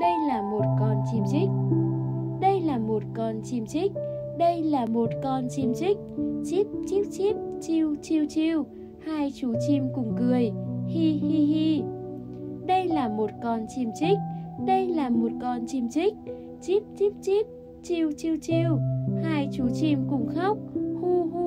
đây là một con chim chích. Đây là một con chim chích. Đây là một con chim chích. Chip chip chip chiu chiu chiu. Hai chú chim cùng cười. Hi hi hi. Đây là một con chim chích. Đây là một con chim chích. Chip chip chip chiu chiu chiu. Hai chú chim cùng khóc. Hu hu